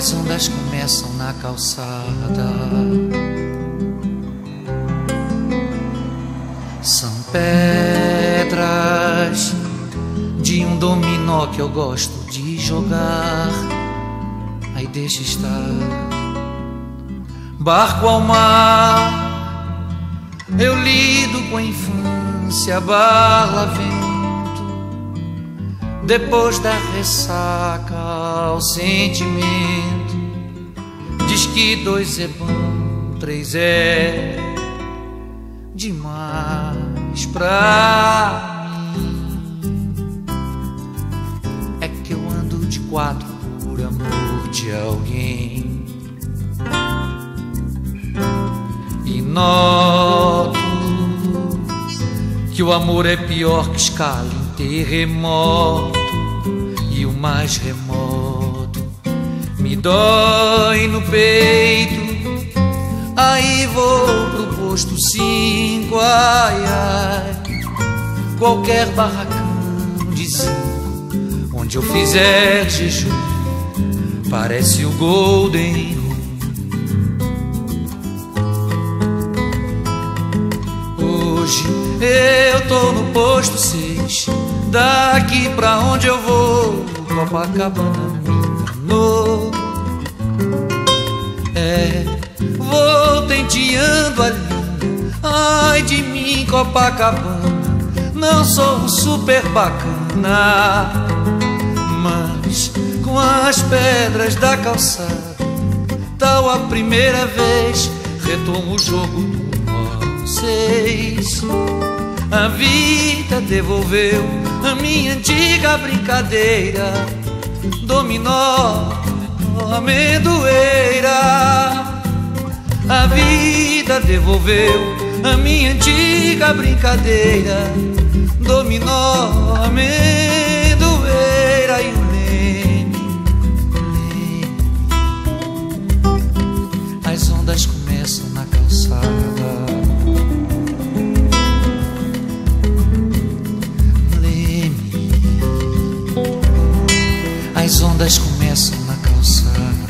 As ondas começam na calçada. São pedras de um dominó que eu gosto de jogar. Aí deixa estar. Barco ao mar, eu lido com a infância, bala vento. Depois da ressaca, o sentimento diz que dois é bom, três é demais pra mim. É que eu ando de quatro por amor de alguém. E noto que o amor é pior que escala em terremoto. E o mais remoto me dói no peito. Aí vou pro posto cinco, ai ai. Qualquer barracão de cinco, onde eu fizer jejum, parece o Golden Hoje eu tô no posto seis, daqui pra onde eu vou, Copacabana enganou. É, vou tenteando a linha, ai de mim, Copacabana, não sou um super bacana, mas com as pedras da calçada, tal a primeira vez, retomo o jogo do seis. A vida devolveu a minha antiga brincadeira, dominó, amendoeira. A vida devolveu a minha antiga brincadeira, dominó, amendoeira. começam na calçada.